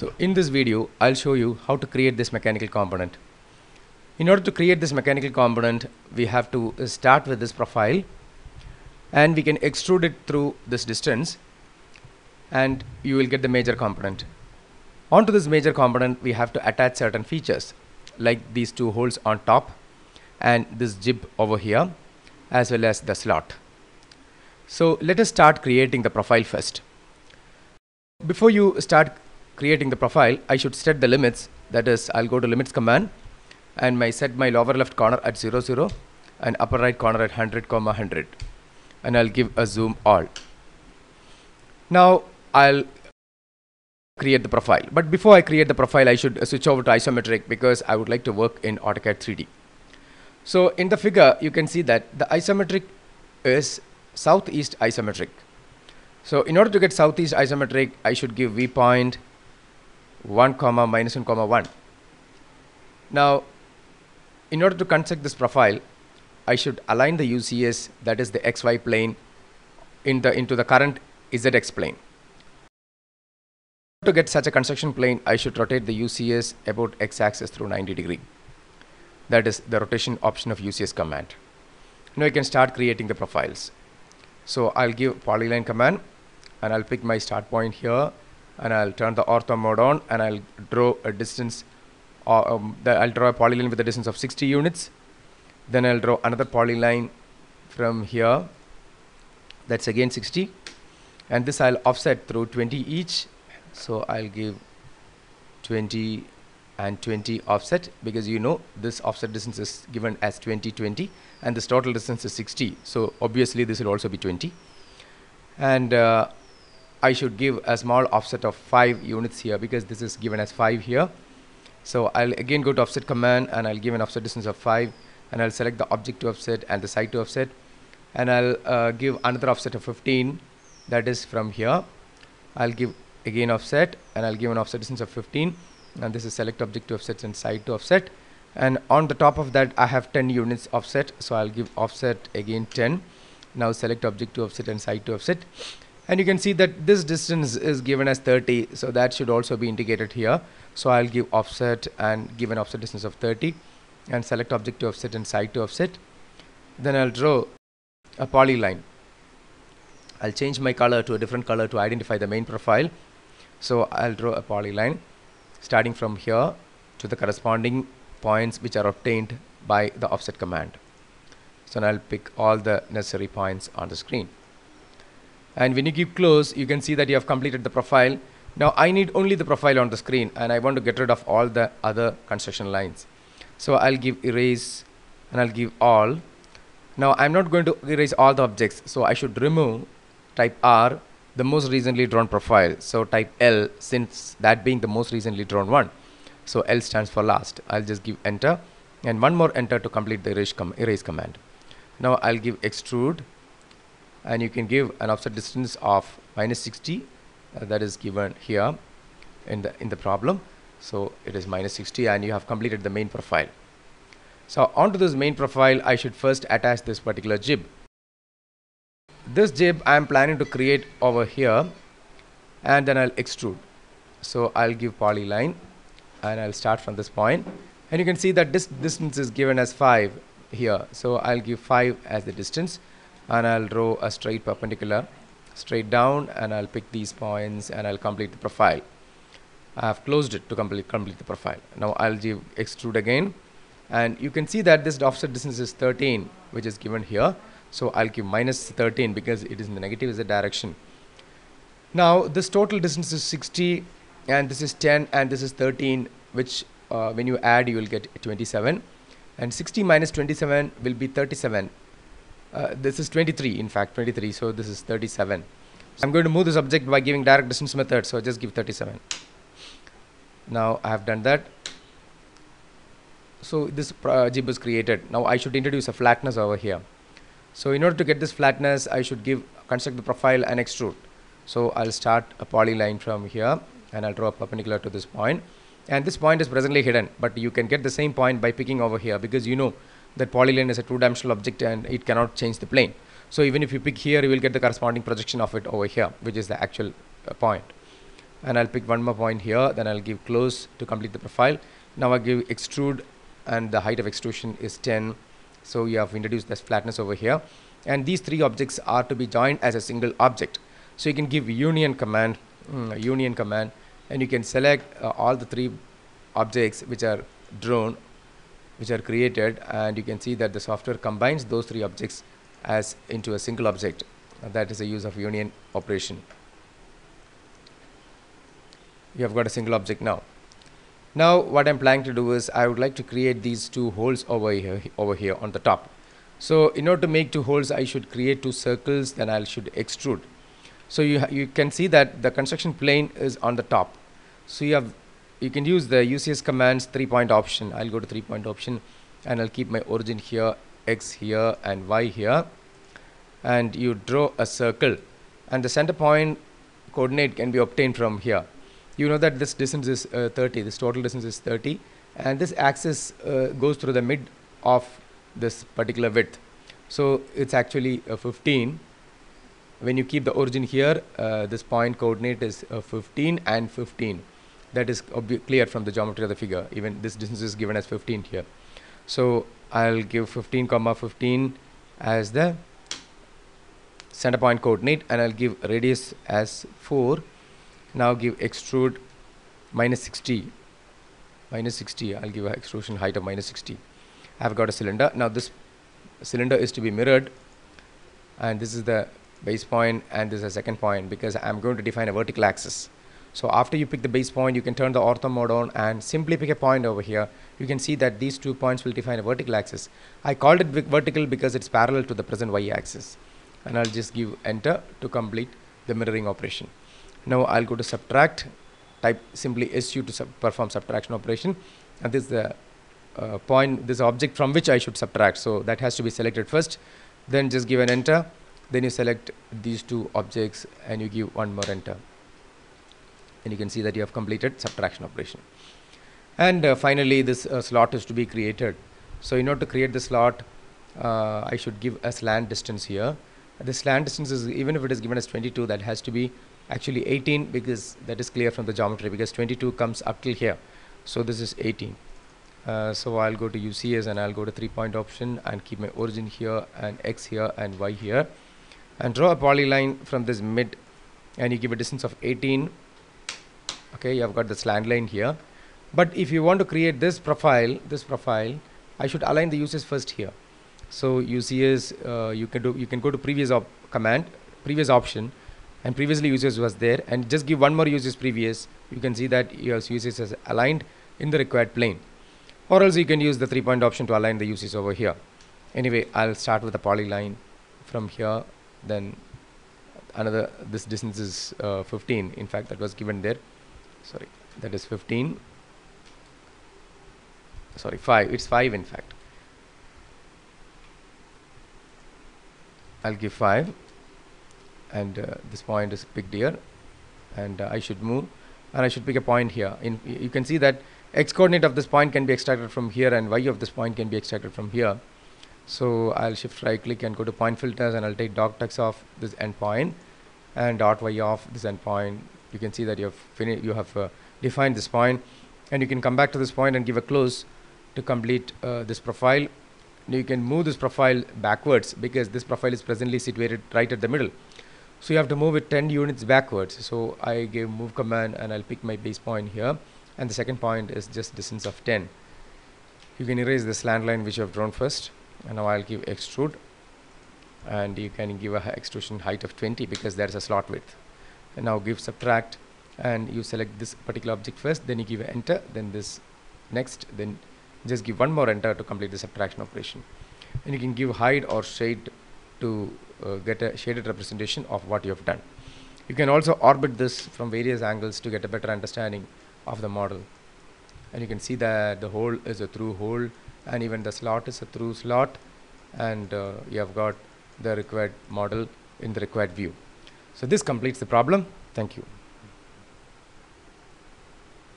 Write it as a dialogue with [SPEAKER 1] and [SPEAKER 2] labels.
[SPEAKER 1] So in this video, I'll show you how to create this mechanical component. In order to create this mechanical component, we have to start with this profile and we can extrude it through this distance and you will get the major component. Onto this major component, we have to attach certain features like these two holes on top and this jib over here as well as the slot. So let us start creating the profile first. Before you start creating the profile, I should set the limits. That is, I'll go to limits command and my set my lower left corner at 0, 0 and upper right corner at 100, comma 100 and I'll give a zoom all. Now I'll create the profile. But before I create the profile, I should switch over to isometric because I would like to work in AutoCAD 3D. So in the figure, you can see that the isometric is southeast isometric. So in order to get southeast isometric, I should give v point 1 comma minus 1 comma 1. Now, in order to construct this profile, I should align the UCS, that is the XY plane, in the, into the current ZX plane. To get such a construction plane, I should rotate the UCS about x-axis through 90 degree. That is the rotation option of UCS command. Now I can start creating the profiles. So I'll give polyline command and I'll pick my start point here and I'll turn the ortho mode on and I'll draw a distance uh, um, I'll draw a polyline with a distance of 60 units. Then I'll draw another polyline from here. That's again 60 and this I'll offset through 20 each. So I'll give 20 and 20 offset because you know this offset distance is given as 20 20 and this total distance is 60 so obviously this will also be 20 and uh, I should give a small offset of 5 units here because this is given as 5 here. So I'll again go to offset command and I'll give an offset distance of 5 and I'll select the object to offset and the side to offset. And I'll uh, give another offset of 15 that is from here. I'll give again offset and I'll give an offset distance of 15 and this is select object to offset and side to offset. And on the top of that I have 10 units offset. So I'll give offset again 10 now select object to offset and side to offset and you can see that this distance is given as 30 so that should also be indicated here. So I'll give offset and give an offset distance of 30 and select object to offset and side to offset. Then I'll draw a polyline. I'll change my color to a different color to identify the main profile. So I'll draw a polyline starting from here to the corresponding points which are obtained by the offset command. So now I'll pick all the necessary points on the screen and when you keep close you can see that you have completed the profile. Now I need only the profile on the screen and I want to get rid of all the other construction lines. So I'll give erase and I'll give all. Now I'm not going to erase all the objects so I should remove type R the most recently drawn profile. So type L since that being the most recently drawn one. So L stands for last. I'll just give enter and one more enter to complete the erase, com erase command. Now I'll give extrude and you can give an offset distance of minus 60 uh, that is given here in the in the problem. So it is minus 60 and you have completed the main profile. So onto this main profile I should first attach this particular jib. This jib I am planning to create over here and then I'll extrude. So I'll give polyline and I'll start from this point. And you can see that this distance is given as 5 here. So I'll give 5 as the distance and I'll draw a straight perpendicular straight down and I'll pick these points and I'll complete the profile. I have closed it to complete complete the profile. Now I'll give extrude again. And you can see that this offset distance is 13 which is given here. So I'll give minus 13 because it is in the negative z direction. Now this total distance is 60 and this is 10 and this is 13 which uh, when you add you will get 27 and 60 minus 27 will be 37 uh, this is 23 in fact 23 so this is 37 so I'm going to move this object by giving direct distance method so I just give 37 now I have done that. So this uh, jib is created. Now I should introduce a flatness over here. So in order to get this flatness I should give construct the profile and extrude. So I'll start a polyline from here and I'll draw a perpendicular to this point. And this point is presently hidden but you can get the same point by picking over here because you know that polyline is a two-dimensional object and it cannot change the plane. So even if you pick here you will get the corresponding projection of it over here which is the actual uh, point. And I'll pick one more point here then I'll give close to complete the profile. Now I give extrude and the height of extrusion is 10 so you have introduced this flatness over here. And these three objects are to be joined as a single object. So you can give union command mm, union command and you can select uh, all the three objects which are drawn which are created and you can see that the software combines those three objects as into a single object. That is the use of union operation. You have got a single object now. Now what I'm planning to do is I would like to create these two holes over here over here on the top. So in order to make two holes I should create two circles then I should extrude. So you you can see that the construction plane is on the top. So you have you can use the UCS commands three point option. I'll go to three point option and I'll keep my origin here X here and Y here. And you draw a circle and the center point coordinate can be obtained from here. You know that this distance is uh, 30 this total distance is 30 and this axis uh, goes through the mid of this particular width. So it's actually uh, 15 when you keep the origin here uh, this point coordinate is uh, 15 and 15 that is clear from the geometry of the figure. Even this distance is given as 15 here. So I'll give 15 comma 15 as the center point coordinate and I'll give radius as 4 now give extrude minus 60 minus 60 I'll give a extrusion height of minus 60 I've got a cylinder. Now this cylinder is to be mirrored and this is the base point and this is a second point because I'm going to define a vertical axis so after you pick the base point you can turn the ortho mode on and simply pick a point over here. You can see that these two points will define a vertical axis. I called it vertical because it's parallel to the present y axis. And I'll just give enter to complete the mirroring operation. Now I'll go to subtract type simply SU to sub perform subtraction operation. And this is the uh, point this object from which I should subtract. So that has to be selected first. Then just give an enter. Then you select these two objects and you give one more enter and you can see that you have completed subtraction operation. And uh, finally this uh, slot is to be created. So in order to create the slot uh, I should give a slant distance here. The slant distance is even if it is given as 22 that has to be actually 18 because that is clear from the geometry because 22 comes up till here. So this is 18 uh, so I'll go to UCS and I'll go to three point option and keep my origin here and X here and Y here. And draw a polyline from this mid and you give a distance of 18 okay you have got the slant line here. But if you want to create this profile this profile I should align the UCS first here. So UCS uh, you can do you can go to previous op command previous option and previously UCS was there and just give one more UCS previous. You can see that your UCS is aligned in the required plane. Or else you can use the three point option to align the UCS over here. Anyway I'll start with a polyline from here then another this distance is uh, 15 in fact that was given there sorry. That is 15 sorry 5 it's 5 in fact. I'll give 5 and uh, this point is picked here and uh, I should move. And I should pick a point here. In you can see that x coordinate of this point can be extracted from here and y of this point can be extracted from here. So I'll shift right click and go to point filters and I'll take dot text off this endpoint and dot y off this endpoint you can see that you have you have uh, defined this point. And you can come back to this point and give a close to complete uh, this profile. Now you can move this profile backwards because this profile is presently situated right at the middle. So you have to move it 10 units backwards. So I give move command and I'll pick my base point here. And the second point is just distance of 10 you can erase the slant line which you have drawn first. And now I'll give extrude. And you can give a extrusion height of 20 because there is a slot width and now give subtract and you select this particular object first then you give enter then this next then just give one more enter to complete the subtraction operation and you can give hide or shade to uh, get a shaded representation of what you have done. You can also orbit this from various angles to get a better understanding of the model. And you can see that the hole is a through hole and even the slot is a through slot and uh, you have got the required model in the required view. So this completes the problem. Thank you.